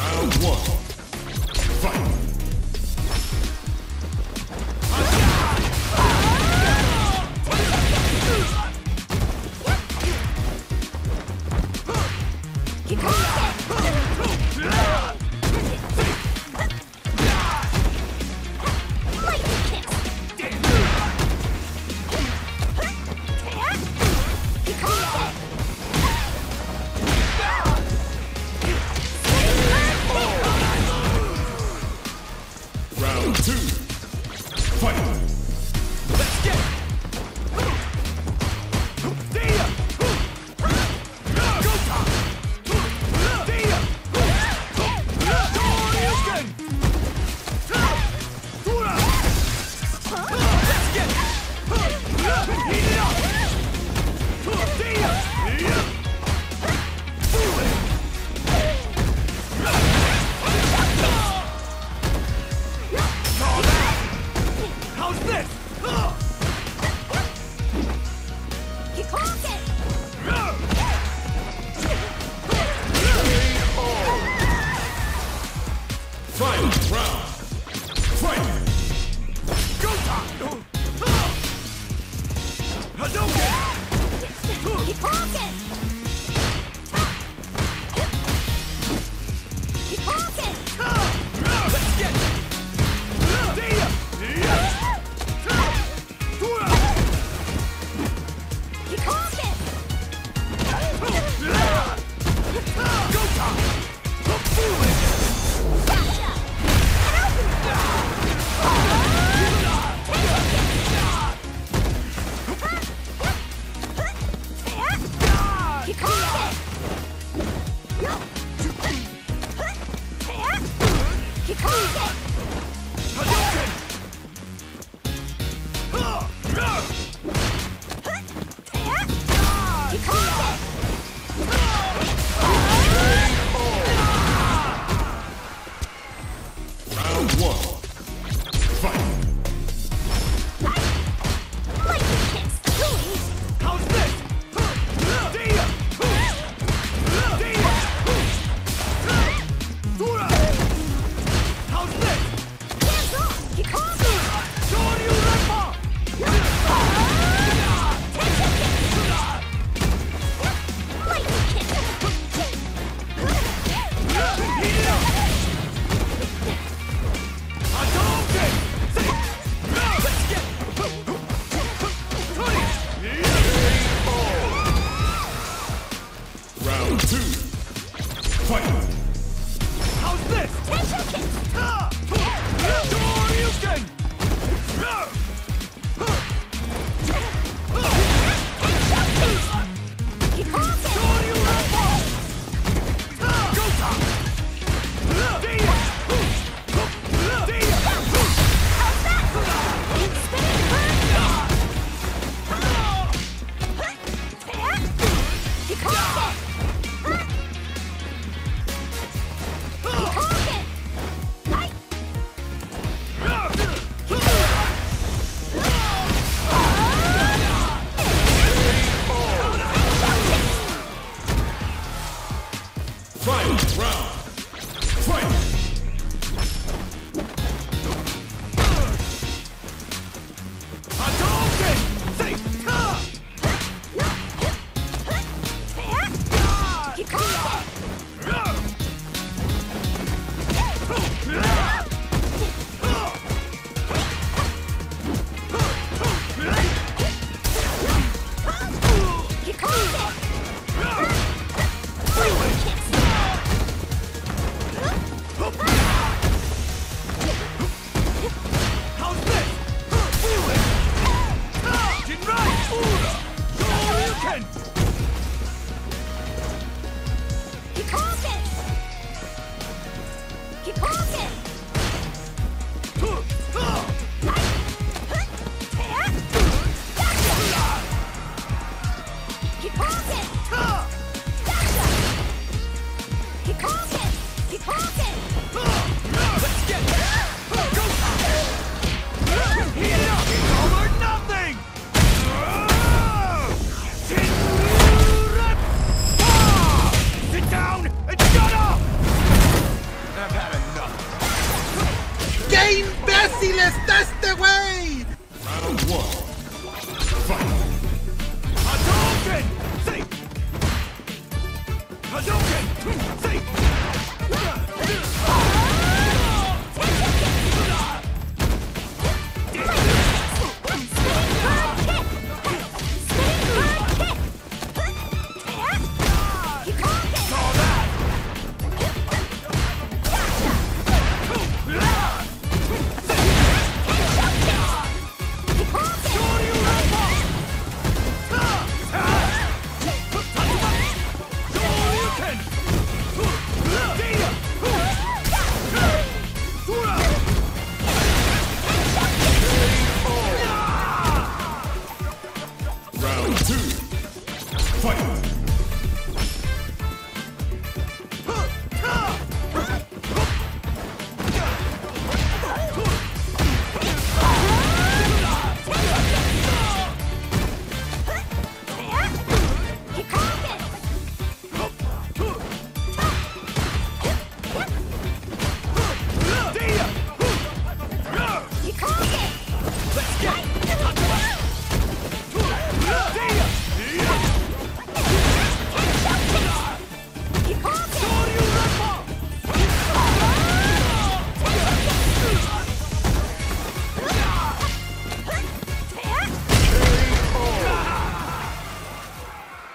Round one. Fight. How's this?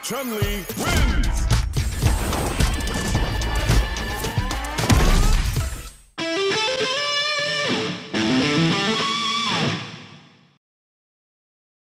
Chun-Li wins!